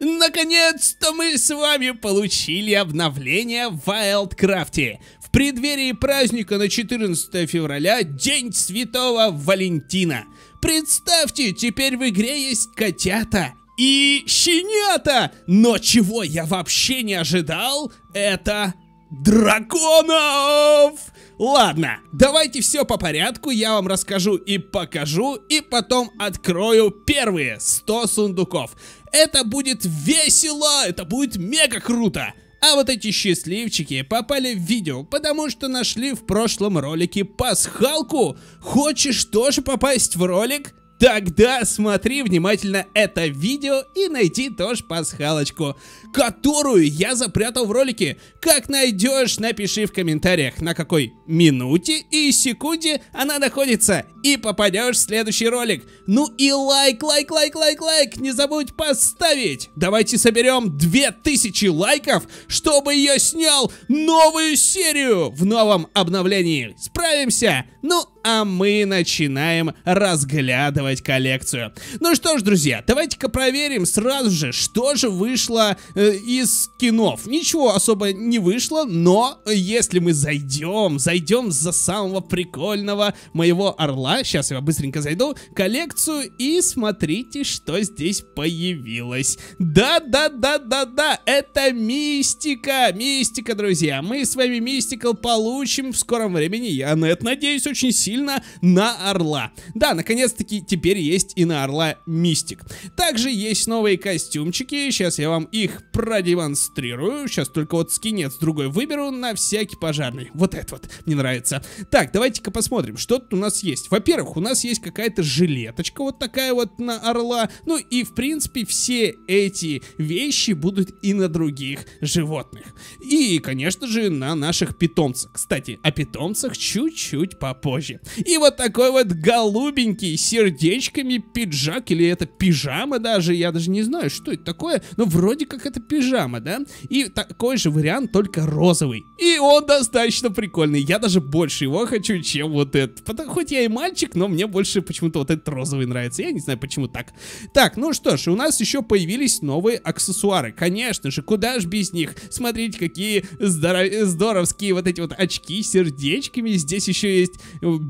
Наконец-то мы с вами получили обновление в Wildcraft. В преддверии праздника на 14 февраля, День Святого Валентина. Представьте, теперь в игре есть котята и щенята. Но чего я вообще не ожидал, это драконов! Ладно, давайте все по порядку, я вам расскажу и покажу, и потом открою первые 100 сундуков. Это будет весело, это будет мега круто. А вот эти счастливчики попали в видео, потому что нашли в прошлом ролике пасхалку. Хочешь тоже попасть в ролик? Тогда смотри внимательно это видео и найди тоже пасхалочку, которую я запрятал в ролике. Как найдешь, напиши в комментариях, на какой минуте и секунде она находится, и попадешь в следующий ролик. Ну и лайк, лайк, лайк, лайк, лайк, не забудь поставить. Давайте соберем 2000 лайков, чтобы я снял новую серию в новом обновлении. Справимся? Ну, а мы начинаем разглядывать коллекцию. Ну что ж, друзья, давайте-ка проверим сразу же, что же вышло э, из кинов. Ничего особо не вышло, но если мы зайдем, зайдем за самого прикольного моего орла, сейчас я быстренько зайду, коллекцию и смотрите, что здесь появилось. Да-да-да-да-да, это мистика, мистика, друзья. Мы с вами мистикал получим в скором времени, я на это надеюсь очень сильно сильно на Орла. Да, наконец-таки теперь есть и на Орла Мистик. Также есть новые костюмчики, сейчас я вам их продемонстрирую. Сейчас только вот скинец другой выберу на всякий пожарный. Вот это вот мне нравится. Так, давайте-ка посмотрим, что тут у нас есть. Во-первых, у нас есть какая-то жилеточка вот такая вот на Орла. Ну и, в принципе, все эти вещи будут и на других животных. И, конечно же, на наших питомцах. Кстати, о питомцах чуть-чуть попозже. И вот такой вот голубенький сердечками пиджак, или это пижама даже, я даже не знаю, что это такое, но вроде как это пижама, да? И такой же вариант, только розовый. И он достаточно прикольный, я даже больше его хочу, чем вот этот. Потому, хоть я и мальчик, но мне больше почему-то вот этот розовый нравится, я не знаю почему так. Так, ну что ж, у нас еще появились новые аксессуары, конечно же, куда ж без них. Смотрите, какие здоров... здоровские вот эти вот очки с сердечками, здесь еще есть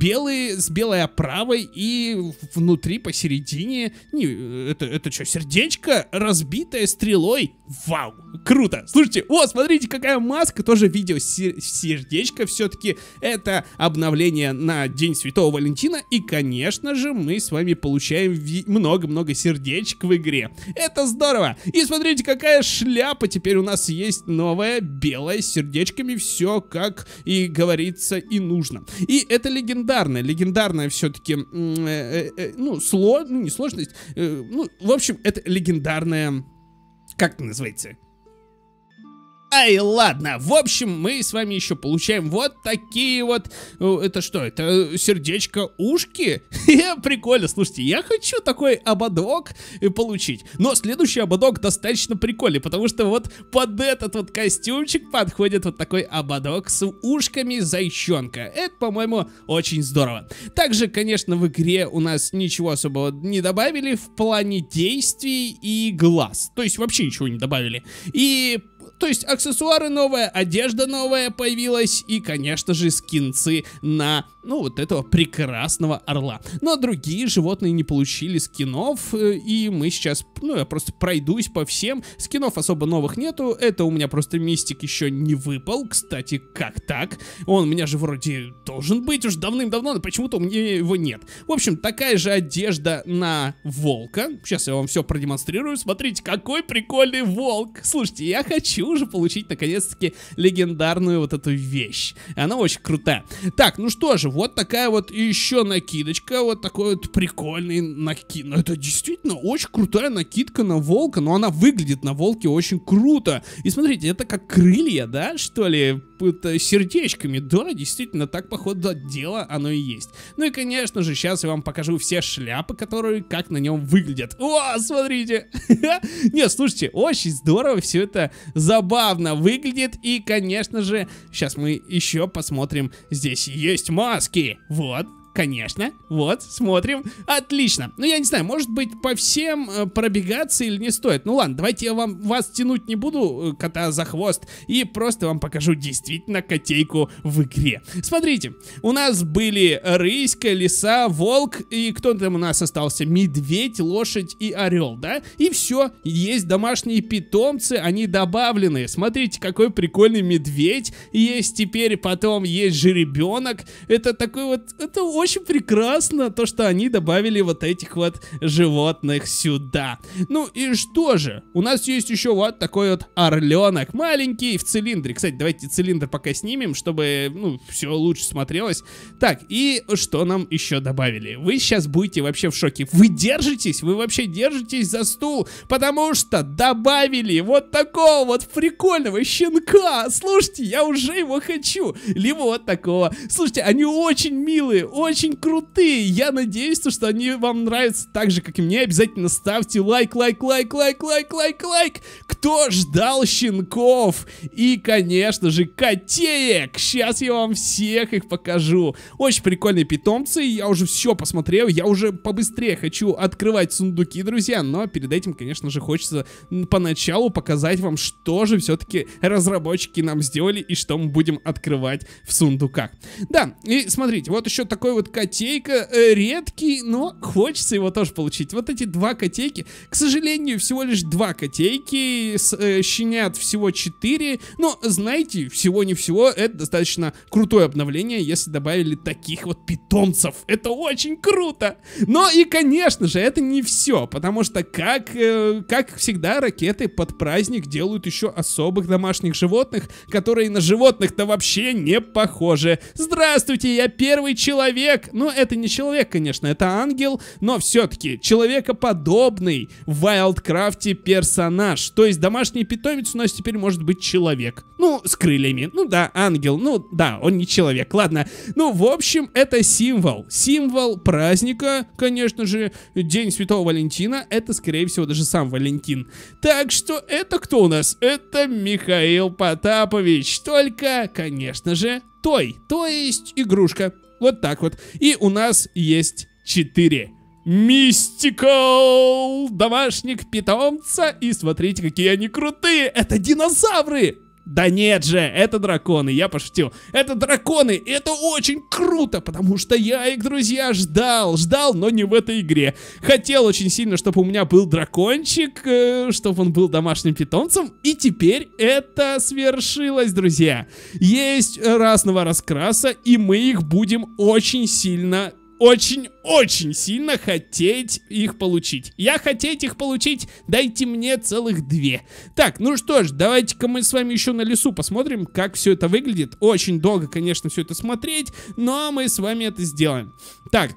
белые, с белой оправой и внутри посередине, не, это, это что, сердечко, разбитое стрелой? Вау, круто! Слушайте, о, смотрите, какая маска, тоже видео сердечко все-таки, это обновление на День Святого Валентина, и, конечно же, мы с вами получаем много-много сердечек в игре. Это здорово! И смотрите, какая шляпа теперь у нас есть новая, белая, с сердечками, все как и говорится и нужно. И это легендарная легендарная, легендарная все-таки, э, э, э, ну, сло, ну, не сложность, ну, в общем, это легендарная, как это называется, Ай, ладно, в общем, мы с вами еще получаем вот такие вот... Э, это что, это сердечко ушки? Прикольно, слушайте, я хочу такой ободок э, получить. Но следующий ободок достаточно прикольный, потому что вот под этот вот костюмчик подходит вот такой ободок с ушками зайчонка. Это, по-моему, очень здорово. Также, конечно, в игре у нас ничего особого не добавили в плане действий и глаз. То есть вообще ничего не добавили. И то есть аксессуары новые, одежда новая появилась и, конечно же, скинцы на, ну, вот этого прекрасного орла. Но другие животные не получили скинов, э, и мы сейчас, ну, я просто пройдусь по всем. Скинов особо новых нету, это у меня просто мистик еще не выпал. Кстати, как так? Он у меня же вроде должен быть уж давным-давно, но почему-то у меня его нет. В общем, такая же одежда на волка. Сейчас я вам все продемонстрирую. Смотрите, какой прикольный волк. Слушайте, я хочу уже получить наконец-таки легендарную вот эту вещь. Она очень крутая. Так, ну что же, вот такая вот еще накидочка, вот такой вот прикольный накид. Ну это действительно очень крутая накидка на волка, но она выглядит на волке очень круто. И смотрите, это как крылья, да, что ли, это сердечками. Да, действительно, так по ходу дела оно и есть. Ну и конечно же, сейчас я вам покажу все шляпы, которые как на нем выглядят. О, смотрите! Не, слушайте, очень здорово все это за забавно выглядит. И, конечно же, сейчас мы еще посмотрим. Здесь есть маски. Вот, конечно. Вот, смотрим. Отлично. Ну, я не знаю, может быть, по всем э, пробегаться или не стоит. Ну, ладно, давайте я вам вас тянуть не буду, э, кота за хвост, и просто вам покажу действительно котейку в игре. Смотрите, у нас были рыська, лиса, волк, и кто там у нас остался? Медведь, лошадь и орел, да? И все, есть домашние питомцы, они добавлены. Смотрите, какой прикольный медведь есть теперь, потом есть жеребенок. Это такой вот, это очень прекрасно, то, что они добавили вот этих вот животных сюда. Ну и что же? У нас есть еще вот такой вот орленок, маленький в цилиндре. Кстати, давайте цилиндр пока снимем, чтобы, ну, все лучше смотрелось. Так, и что нам еще добавили? Вы сейчас будете вообще в шоке. Вы держитесь? Вы вообще держитесь за стул? Потому что добавили вот такого вот прикольного щенка. Слушайте, я уже его хочу. Либо вот такого. Слушайте, они очень милые, очень крутые. Я надеюсь, что они вам нравятся так же, как и мне. Обязательно ставьте лайк, лайк, лайк, лайк, лайк, лайк, лайк. Кто ждал щенков? И, конечно же, котеек. Сейчас я вам всех их покажу. Очень прикольные питомцы. Я уже все посмотрел. Я уже побыстрее хочу открывать сундуки, друзья. Но перед этим, конечно же, хочется поначалу показать вам, что же все-таки разработчики нам сделали и что мы будем открывать в сундуках. Да, и смотрите, вот еще такой вот котейка, э, редкий, но хочется его тоже получить. Вот эти два котейки, к сожалению, всего лишь два котейки, э, щенят всего четыре, но, знаете, всего не всего, это достаточно крутое обновление, если добавили таких вот питомцев. Это очень круто! Но и, конечно же, это не все, потому что, как, э, как всегда, ракеты под праздник делают еще особых домашних животных, которые на животных-то вообще не похожи. Здравствуйте, я первый человек! Ну, это не человек, конечно, это ангел, но все-таки человекоподобный в Вайлдкрафте персонаж. То есть домашний питомец у нас теперь может быть человек. Ну, с крыльями. Ну да, ангел. Ну да, он не человек. Ладно. Ну, в общем, это символ. Символ праздника, конечно же, День Святого Валентина. Это, скорее всего, даже сам Валентин. Так что это кто у нас? Это Михаил Потапович. Только, конечно же, той. То есть игрушка. Вот так вот. И у нас есть 4 Мистикал домашних питомца. И смотрите, какие они крутые. Это динозавры. Да нет же, это драконы, я пошутил. Это драконы, это очень круто, потому что я их, друзья, ждал. Ждал, но не в этой игре. Хотел очень сильно, чтобы у меня был дракончик, э, чтобы он был домашним питомцем. И теперь это свершилось, друзья. Есть разного раскраса, и мы их будем очень сильно очень-очень сильно хотеть их получить. Я хотеть их получить, дайте мне целых две. Так, ну что ж, давайте-ка мы с вами еще на лесу посмотрим, как все это выглядит. Очень долго, конечно, все это смотреть, но мы с вами это сделаем. Так,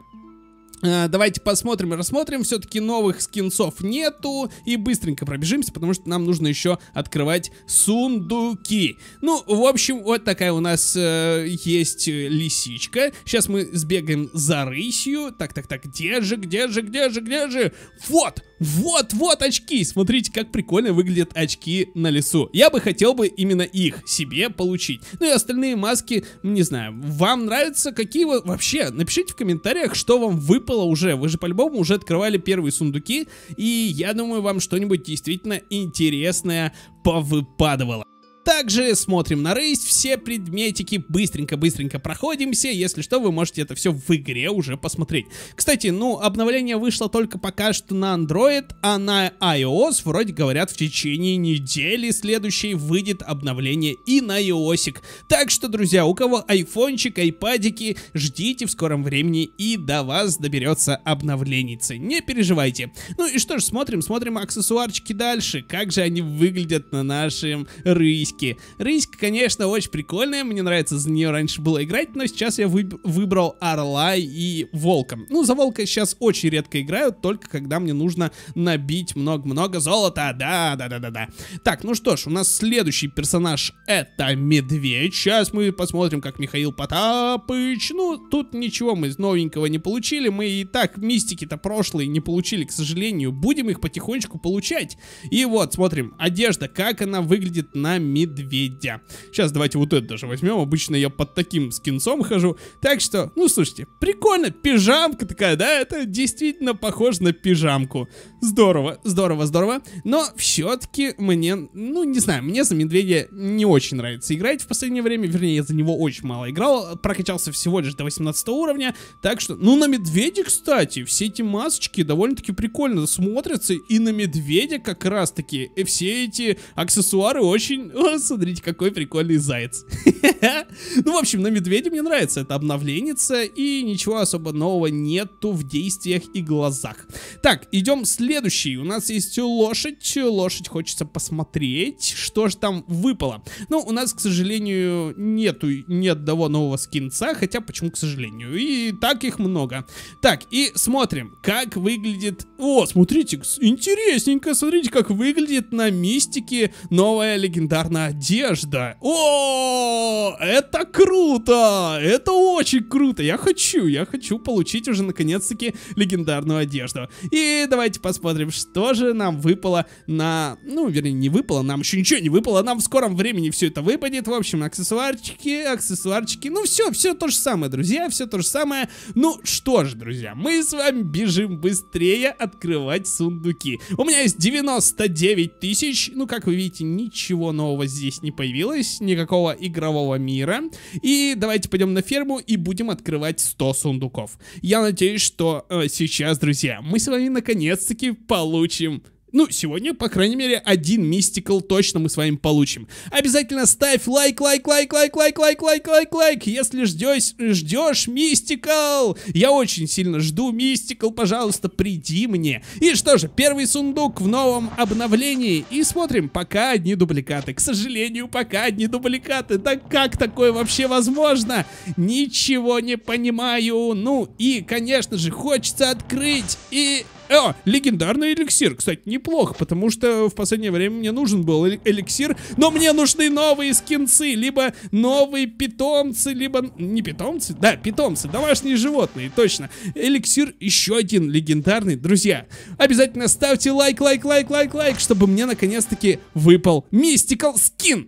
давайте посмотрим и рассмотрим. Все-таки новых скинцов нету. И быстренько пробежимся, потому что нам нужно еще открывать сундуки. Ну, в общем, вот такая у нас э, есть лисичка. Сейчас мы сбегаем за рысью. Так, так, так, где же, где же, где же, где же? Вот! Вот, вот очки! Смотрите, как прикольно выглядят очки на лесу. Я бы хотел бы именно их себе получить. Ну и остальные маски, не знаю, вам нравятся? Какие вы... Вообще, напишите в комментариях, что вам выпало уже. Вы же по-любому уже открывали первые сундуки. И я думаю, вам что-нибудь действительно интересное повыпадывало. Также смотрим на рейс, все предметики, быстренько-быстренько проходимся. Если что, вы можете это все в игре уже посмотреть. Кстати, ну, обновление вышло только пока что на Android, а на iOS, вроде говорят, в течение недели следующей выйдет обновление и на iOS. Так что, друзья, у кого айфончик, айпадики, ждите в скором времени и до вас доберется обновленница. Не переживайте. Ну и что ж, смотрим, смотрим аксессуарчики дальше. Как же они выглядят на нашем рейсе рыськи. Рыська, конечно, очень прикольная, мне нравится за нее раньше было играть, но сейчас я вы выбрал орла и волка. Ну, за волка сейчас очень редко играю, только когда мне нужно набить много-много золота. Да, да, да, да, да. Так, ну что ж, у нас следующий персонаж это медведь. Сейчас мы посмотрим, как Михаил Потапыч. Ну, тут ничего мы новенького не получили. Мы и так мистики-то прошлые не получили, к сожалению. Будем их потихонечку получать. И вот, смотрим, одежда, как она выглядит на медведя медведя. Сейчас давайте вот это даже возьмем. Обычно я под таким скинцом хожу. Так что, ну слушайте, прикольно. Пижамка такая, да? Это действительно похоже на пижамку. Здорово, здорово, здорово. Но все-таки мне, ну не знаю, мне за медведя не очень нравится играть в последнее время. Вернее, я за него очень мало играл. Прокачался всего лишь до 18 уровня. Так что, ну на медведе, кстати, все эти масочки довольно-таки прикольно смотрятся. И на медведя как раз-таки все эти аксессуары очень... Смотрите, какой прикольный заяц. Ну, в общем, на медведе мне нравится. Это обновленница, и ничего особо нового нету в действиях и глазах. Так, идем следующий. У нас есть лошадь. Лошадь хочется посмотреть, что же там выпало. Ну, у нас, к сожалению, нету ни одного нового скинца, хотя почему, к сожалению? И так их много. Так, и смотрим, как выглядит... О, смотрите, интересненько, смотрите, как выглядит на мистике новая легендарная одежда. О, это круто! Это очень круто! Я хочу, я хочу получить уже наконец-таки легендарную одежду. И давайте посмотрим, что же нам выпало на... Ну, вернее, не выпало, нам еще ничего не выпало, нам в скором времени все это выпадет. В общем, аксессуарчики, аксессуарчики, ну все, все то же самое, друзья, все то же самое. Ну что ж, друзья, мы с вами бежим быстрее открывать сундуки. У меня есть 99 тысяч, ну как вы видите, ничего нового здесь не появилось, никакого игрового мира. И давайте пойдем на ферму и будем открывать 100 сундуков. Я надеюсь, что э, сейчас, друзья, мы с вами наконец-таки получим ну, сегодня, по крайней мере, один мистикал точно мы с вами получим. Обязательно ставь лайк, лайк, лайк, лайк, лайк, лайк, лайк, лайк, лайк, если ждешь, ждешь мистикал. Я очень сильно жду мистикал, пожалуйста, приди мне. И что же, первый сундук в новом обновлении. И смотрим, пока одни дубликаты. К сожалению, пока одни дубликаты. Да как такое вообще возможно? Ничего не понимаю. Ну и, конечно же, хочется открыть и о, легендарный эликсир, кстати, неплохо, потому что в последнее время мне нужен был эликсир, но мне нужны новые скинцы, либо новые питомцы, либо... Не питомцы? Да, питомцы, домашние животные, точно. Эликсир еще один легендарный. Друзья, обязательно ставьте лайк, лайк, лайк, лайк, лайк, чтобы мне наконец-таки выпал мистикал скин.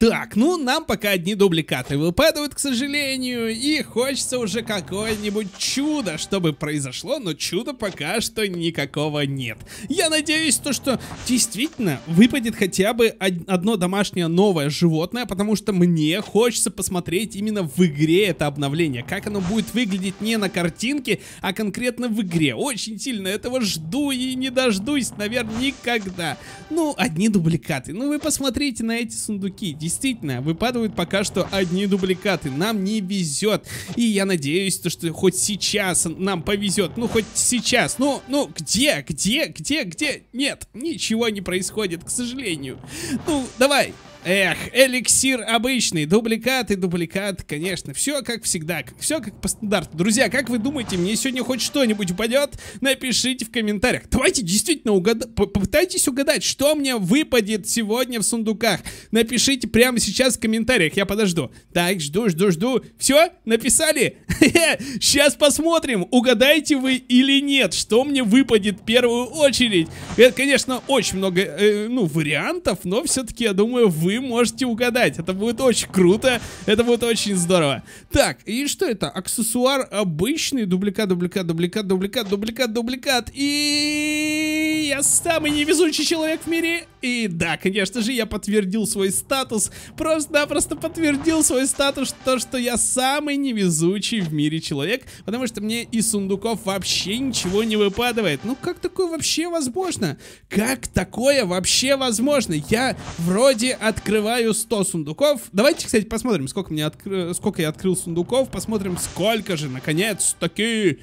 Так, ну нам пока одни дубликаты выпадают, к сожалению, и хочется уже какое-нибудь чудо, чтобы произошло, но чуда пока что никакого нет. Я надеюсь, то, что действительно выпадет хотя бы одно домашнее новое животное, потому что мне хочется посмотреть именно в игре это обновление, как оно будет выглядеть не на картинке, а конкретно в игре. Очень сильно этого жду и не дождусь, наверное, никогда. Ну, одни дубликаты. Ну, вы посмотрите на эти сундуки, действительно, выпадают пока что одни дубликаты. Нам не везет. И я надеюсь, то, что хоть сейчас нам повезет. Ну, хоть сейчас. Ну, ну, где, где, где, где? Нет, ничего не происходит, к сожалению. Ну, давай, Эх, эликсир обычный, дубликат и дубликат, конечно. Все как всегда, все как по стандарту. Друзья, как вы думаете, мне сегодня хоть что-нибудь упадет? Напишите в комментариях. Давайте действительно угадать, попытайтесь угадать, что мне выпадет сегодня в сундуках. Напишите прямо сейчас в комментариях, я подожду. Так, жду, жду, жду. Все, написали? Сейчас посмотрим, угадаете вы или нет, что мне выпадет в первую очередь. Это, конечно, очень много, э, ну, вариантов, но все-таки, я думаю, вы вы можете угадать. Это будет очень круто, это будет очень здорово. Так, и что это? Аксессуар обычный, дубликат, дубликат, дубликат, дубликат, дубликат, дубликат. И я самый невезучий человек в мире. И да, конечно же, я подтвердил свой статус. Просто-напросто подтвердил свой статус, то, что я самый невезучий в мире человек. Потому что мне из сундуков вообще ничего не выпадает. Ну как такое вообще возможно? Как такое вообще возможно? Я вроде от открываю 100 сундуков. Давайте, кстати, посмотрим, сколько, мне откр... сколько я открыл сундуков. Посмотрим, сколько же, наконец-таки.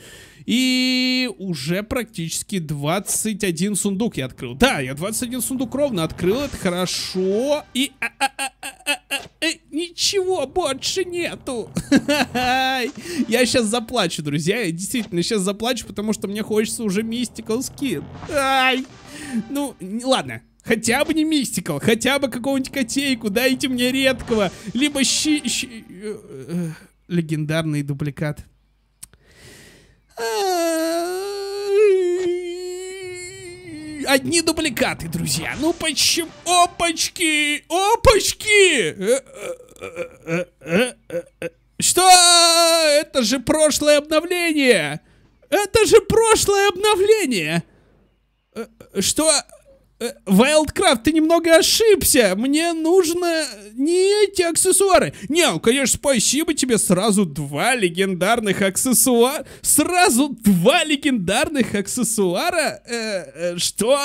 И уже практически 21 сундук я открыл. Да, я 21 сундук ровно открыл, это хорошо. И... А -а -а -а ничего больше нету. я сейчас заплачу, друзья. Я действительно сейчас заплачу, потому что мне хочется уже мистикал скин. Ай! Ну, ладно. Хотя бы не мистикал, хотя бы какого-нибудь котейку, дайте мне редкого. Либо щи э, э, легендарный дубликат. Одни дубликаты, друзья. Ну почему? Опачки! Опачки! Э, э, э, что? Это же прошлое обновление! Это же прошлое обновление! Что? Wildcraft, ты немного ошибся. Мне нужно не эти аксессуары. Не, ну, конечно, спасибо тебе. Сразу два легендарных аксессуара. Сразу два легендарных аксессуара? Э, э, что?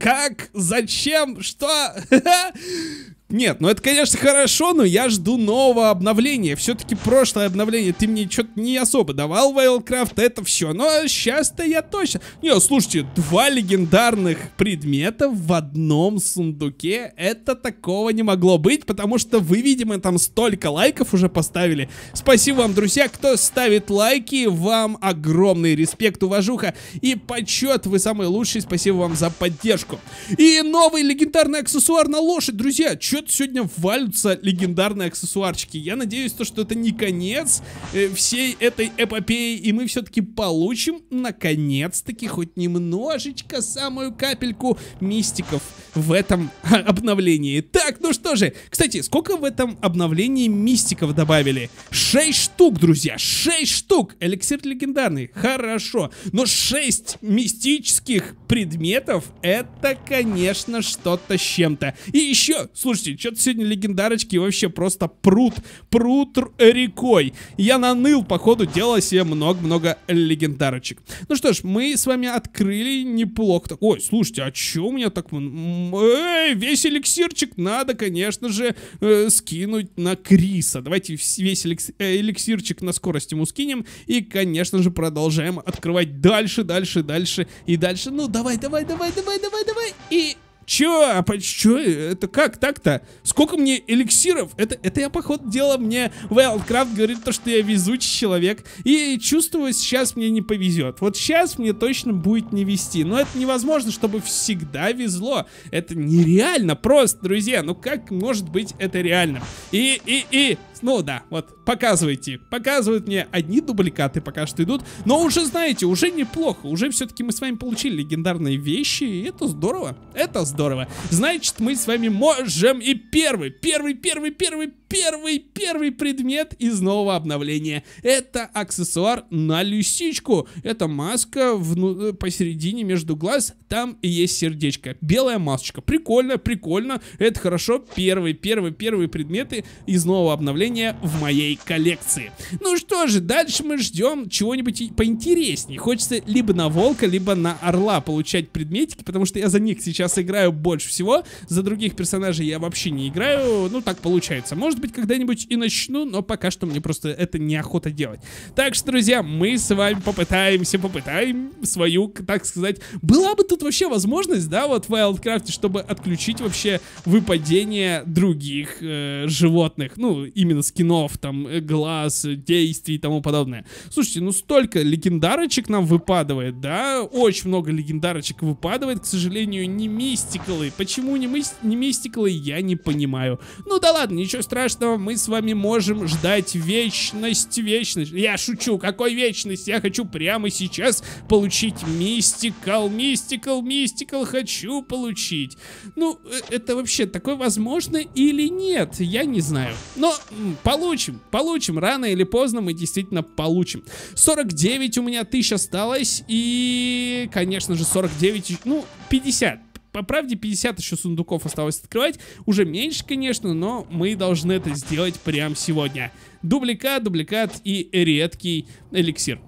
Как? Зачем? Что? Нет, ну это, конечно, хорошо, но я жду нового обновления. Все-таки прошлое обновление ты мне что-то не особо давал, Wildcraft, это все. Но сейчас-то я точно... Не, слушайте, два легендарных предмета в одном сундуке, это такого не могло быть, потому что вы, видимо, там столько лайков уже поставили. Спасибо вам, друзья, кто ставит лайки, вам огромный респект, уважуха и почет, вы самые лучшие, спасибо вам за поддержку. И новый легендарный аксессуар на лошадь, друзья, что что-то сегодня валются легендарные аксессуарчики. Я надеюсь, то, что это не конец э, всей этой эпопеи, и мы все-таки получим, наконец-таки, хоть немножечко, самую капельку мистиков в этом обновлении. Так, ну что же, кстати, сколько в этом обновлении мистиков добавили? 6 штук, друзья, 6 штук! Эликсир легендарный, хорошо. Но 6 мистических предметов, это, конечно, что-то с чем-то. И еще, слушайте, что-то сегодня легендарочки вообще просто пруд, пруд рекой. Я наныл, походу, делал себе много-много легендарочек. Ну что ж, мы с вами открыли неплохо. Ой, слушайте, а чё у меня так... Эй, весь эликсирчик надо, конечно же, э, скинуть на Криса. Давайте весь эликс... э, эликсирчик на скорость ему скинем. И, конечно же, продолжаем открывать дальше, дальше, дальше и дальше. Ну, давай, давай, давай, давай, давай, давай. И Чё? А по чё? Это как так-то? Сколько мне эликсиров? Это, это я, походу, дела мне Wildcraft говорит то, что я везучий человек. И чувствую, сейчас мне не повезет. Вот сейчас мне точно будет не вести. Но это невозможно, чтобы всегда везло. Это нереально просто, друзья. Ну как может быть это реально? И, и, и... Ну да, вот, показывайте. Показывают мне одни дубликаты пока что идут. Но уже, знаете, уже неплохо. Уже все-таки мы с вами получили легендарные вещи. И это здорово. Это здорово. Значит, мы с вами можем и первый, первый, первый, первый, первый, первый предмет из нового обновления. Это аксессуар на лисичку. Это маска вну... Э, посередине между глаз. Там есть сердечко. Белая масочка. Прикольно, прикольно. Это хорошо. Первый, первый, первые предметы из нового обновления в моей коллекции. Ну что же, дальше мы ждем чего-нибудь поинтереснее. Хочется либо на волка, либо на орла получать предметики, потому что я за них сейчас играю больше всего. За других персонажей я вообще не играю. Ну, так получается. Может быть, когда-нибудь и начну, но пока что мне просто это неохота делать. Так что, друзья, мы с вами попытаемся, попытаем свою, так сказать, была бы тут вообще возможность, да, вот в Wildcraft, чтобы отключить вообще выпадение других э, животных, ну, именно скинов, там, э, глаз, действий и тому подобное. Слушайте, ну столько легендарочек нам выпадывает, да, очень много легендарочек выпадывает, к сожалению, не мистикалы. Почему не, мис не мистикалы, я не понимаю. Ну да ладно, ничего страшного страшного, мы с вами можем ждать вечность, вечность. Я шучу, какой вечность? Я хочу прямо сейчас получить мистикал, мистикал, мистикал хочу получить. Ну, э, это вообще такое возможно или нет? Я не знаю. Но получим, получим. Рано или поздно мы действительно получим. 49 у меня тысяч осталось. И, конечно же, 49, ну, 50 по правде 50 еще сундуков осталось открывать. Уже меньше, конечно, но мы должны это сделать прямо сегодня. Дубликат, дубликат и редкий эликсир.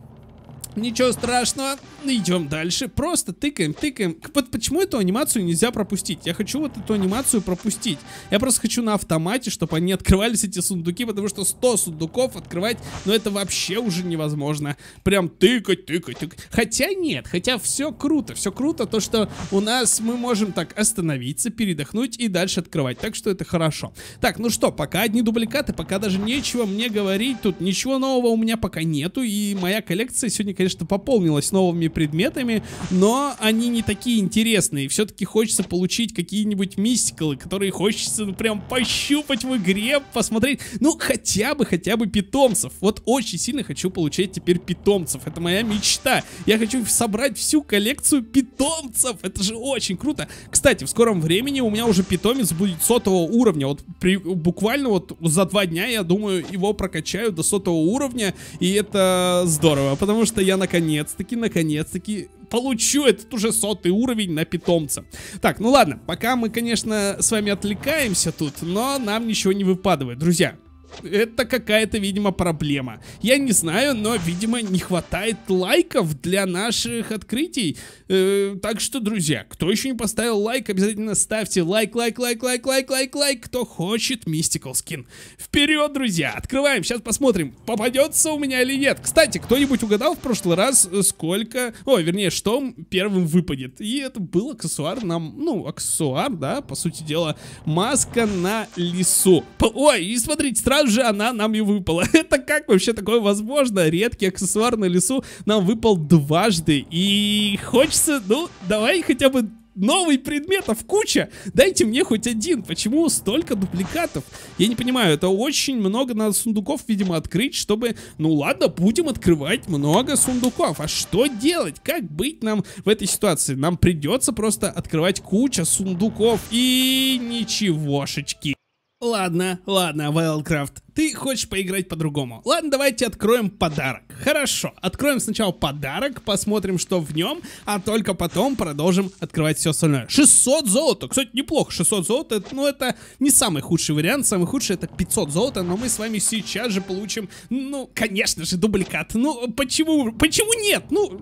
Ничего страшного, идем дальше. Просто тыкаем, тыкаем. Вот почему эту анимацию нельзя пропустить? Я хочу вот эту анимацию пропустить. Я просто хочу на автомате, чтобы они открывались, эти сундуки, потому что 100 сундуков открывать, ну это вообще уже невозможно. Прям тыкать, тыкать, тыкать. Хотя нет, хотя все круто, все круто, то что у нас мы можем так остановиться, передохнуть и дальше открывать. Так что это хорошо. Так, ну что, пока одни дубликаты, пока даже нечего мне говорить, тут ничего нового у меня пока нету, и моя коллекция сегодня, конечно, конечно, пополнилась новыми предметами, но они не такие интересные. Все-таки хочется получить какие-нибудь мистикалы, которые хочется ну, прям пощупать в игре, посмотреть. Ну, хотя бы, хотя бы питомцев. Вот очень сильно хочу получать теперь питомцев. Это моя мечта. Я хочу собрать всю коллекцию питомцев. Это же очень круто. Кстати, в скором времени у меня уже питомец будет сотого уровня. Вот при, буквально вот за два дня, я думаю, его прокачаю до сотого уровня. И это здорово, потому что я наконец-таки, наконец-таки получу этот уже сотый уровень на питомца. Так, ну ладно, пока мы, конечно, с вами отвлекаемся тут, но нам ничего не выпадывает. Друзья, это какая-то, видимо, проблема. Я не знаю, но, видимо, не хватает лайков для наших открытий. Э, так что, друзья, кто еще не поставил лайк, обязательно ставьте лайк, лайк, лайк, лайк, лайк, лайк, лайк, кто хочет Mystical Skin. Вперед, друзья! Открываем, сейчас посмотрим, попадется у меня или нет. Кстати, кто-нибудь угадал в прошлый раз, сколько... Ой, вернее, что первым выпадет? И это был аксессуар нам... Ну, аксессуар, да, по сути дела, маска на лесу. Ой, и смотрите, сразу сразу же она нам и выпала. Это как вообще такое возможно? Редкий аксессуар на лесу нам выпал дважды. И хочется, ну, давай хотя бы новый предметов куча. Дайте мне хоть один. Почему столько дубликатов? Я не понимаю, это очень много надо сундуков, видимо, открыть, чтобы... Ну ладно, будем открывать много сундуков. А что делать? Как быть нам в этой ситуации? Нам придется просто открывать куча сундуков и ничегошечки. Ладно, ладно, Wildcraft ты хочешь поиграть по-другому. Ладно, давайте откроем подарок. Хорошо, откроем сначала подарок, посмотрим, что в нем, а только потом продолжим открывать все остальное. 600 золота, кстати, неплохо, 600 золота, ну это не самый худший вариант, самый худший это 500 золота, но мы с вами сейчас же получим, ну, конечно же, дубликат. Ну, почему, почему нет? Ну,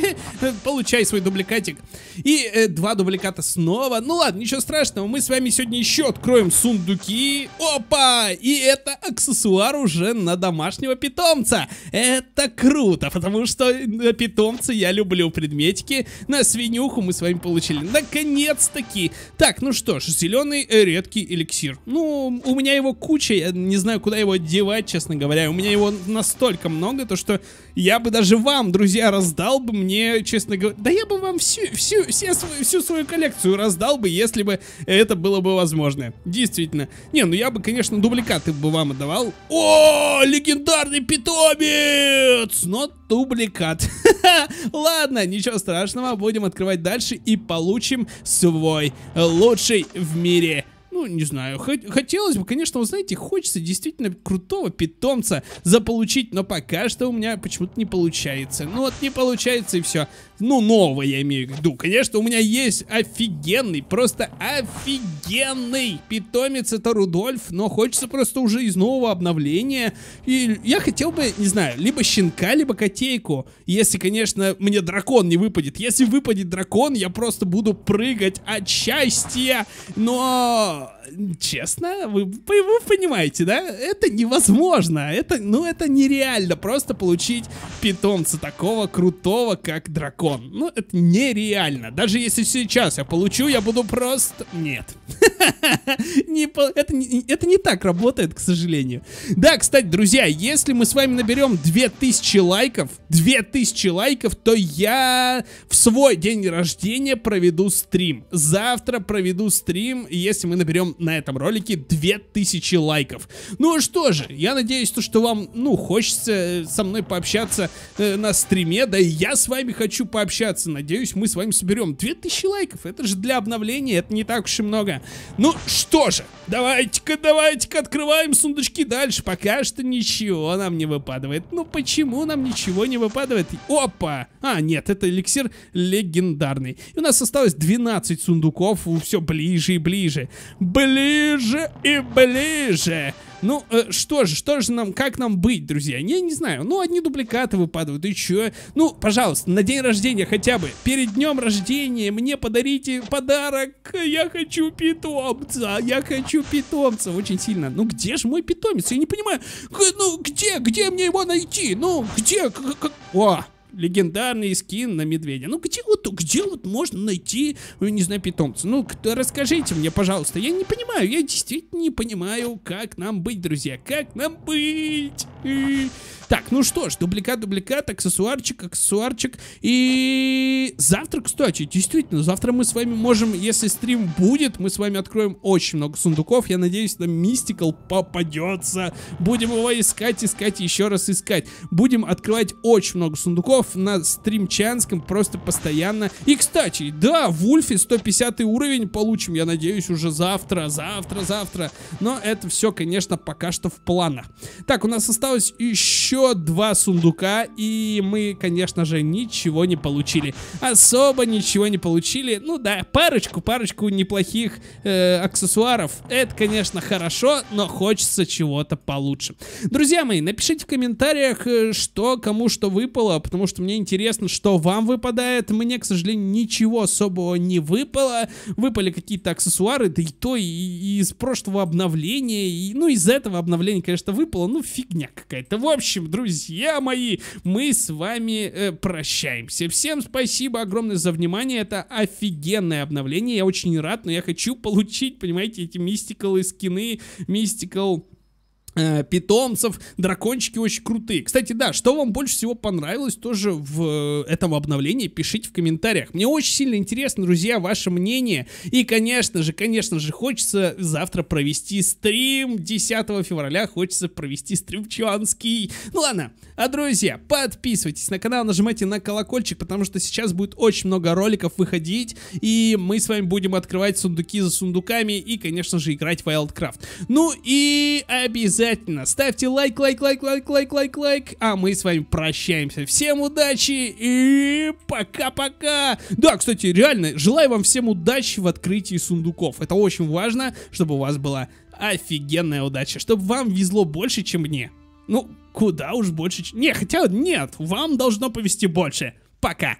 получай свой дубликатик. И э, два дубликата снова. Ну ладно, ничего страшного, мы с вами сегодня еще откроем сундуки. Опа! И это аксессуар уже на домашнего питомца. Это круто, потому что на питомца я люблю предметики. На свинюху мы с вами получили. Наконец-таки. Так, ну что ж, зеленый редкий эликсир. Ну, у меня его куча, я не знаю, куда его девать, честно говоря. У меня его настолько много, то что я бы даже вам, друзья, раздал бы мне, честно говоря. Да я бы вам всю, всю, все свою, всю свою коллекцию раздал бы, если бы это было бы возможно. Действительно. Не, ну я бы, конечно, дубликаты бы вам давал. О, легендарный питомец! Но дубликат. Ладно, ничего страшного, будем открывать дальше и получим свой лучший в мире ну, не знаю, хотелось бы, конечно, вы знаете, хочется действительно крутого питомца заполучить, но пока что у меня почему-то не получается. Ну вот не получается и все. Ну, новое я имею в виду. Конечно, у меня есть офигенный, просто офигенный питомец, это Рудольф, но хочется просто уже из нового обновления. И я хотел бы, не знаю, либо щенка, либо котейку. Если, конечно, мне дракон не выпадет. Если выпадет дракон, я просто буду прыгать от счастья. Но честно, вы, вы понимаете, да? Это невозможно. Это, ну, это нереально просто получить питомца такого крутого, как дракон. Ну, это нереально. Даже если сейчас я получу, я буду просто... Нет. не, это, не, это не так работает, к сожалению. Да, кстати, друзья, если мы с вами наберем 2000 лайков, 2000 лайков, то я в свой день рождения проведу стрим. Завтра проведу стрим, если мы наберем на этом ролике 2000 лайков. Ну что же, я надеюсь, то, что вам, ну, хочется э, со мной пообщаться э, на стриме, да и я с вами хочу пообщаться. Надеюсь, мы с вами соберем 2000 лайков. Это же для обновления, это не так уж и много. Ну что же, давайте-ка, давайте-ка открываем сундучки дальше. Пока что ничего нам не выпадает. Ну почему нам ничего не выпадает? Опа! А, нет, это эликсир легендарный. И у нас осталось 12 сундуков, все ближе и ближе. Ближе и ближе. Ну, э, что же, что же нам, как нам быть, друзья? Я не знаю. Ну, одни дубликаты выпадают, и чё? Ну, пожалуйста, на день рождения хотя бы, перед днем рождения мне подарите подарок. Я хочу питомца, я хочу питомца очень сильно. Ну, где же мой питомец? Я не понимаю. Ну, где, где мне его найти? Ну, где? О, легендарный скин на медведя. Ну где вот, где вот можно найти, ну, не знаю, питомца? Ну, кто, расскажите мне, пожалуйста. Я не понимаю, я действительно не понимаю, как нам быть, друзья. Как нам быть? Так, ну что ж, дубликат, дубликат, аксессуарчик, аксессуарчик. И завтра, кстати, действительно, завтра мы с вами можем, если стрим будет, мы с вами откроем очень много сундуков. Я надеюсь, нам Мистикал попадется. Будем его искать, искать, еще раз искать. Будем открывать очень много сундуков на стримчанском, просто постоянно. И, кстати, да, в Ульфе 150 уровень получим, я надеюсь, уже завтра, завтра, завтра. Но это все, конечно, пока что в планах. Так, у нас осталось еще еще два сундука, и мы, конечно же, ничего не получили. Особо ничего не получили. Ну да, парочку, парочку неплохих э, аксессуаров. Это, конечно, хорошо, но хочется чего-то получше. Друзья мои, напишите в комментариях, э, что кому что выпало, потому что мне интересно, что вам выпадает. Мне, к сожалению, ничего особого не выпало. Выпали какие-то аксессуары, да и то и, и из прошлого обновления, и, ну, из этого обновления, конечно, выпало, ну, фигня какая-то. В общем, друзья мои, мы с вами э, прощаемся. Всем спасибо огромное за внимание. Это офигенное обновление. Я очень рад, но я хочу получить, понимаете, эти мистикалы скины, мистикал Э, питомцев, дракончики очень крутые. Кстати, да, что вам больше всего понравилось тоже в э, этом обновлении, пишите в комментариях. Мне очень сильно интересно, друзья, ваше мнение. И, конечно же, конечно же, хочется завтра провести стрим 10 февраля, хочется провести стрим чуанский. Ну ладно, а, друзья, подписывайтесь на канал, нажимайте на колокольчик, потому что сейчас будет очень много роликов выходить, и мы с вами будем открывать сундуки за сундуками и, конечно же, играть в Wildcraft. Ну и обязательно обязательно ставьте лайк, лайк, лайк, лайк, лайк, лайк, лайк. А мы с вами прощаемся. Всем удачи и пока-пока. Да, кстати, реально, желаю вам всем удачи в открытии сундуков. Это очень важно, чтобы у вас была офигенная удача, чтобы вам везло больше, чем мне. Ну, куда уж больше... Не, хотя нет, вам должно повезти больше. Пока.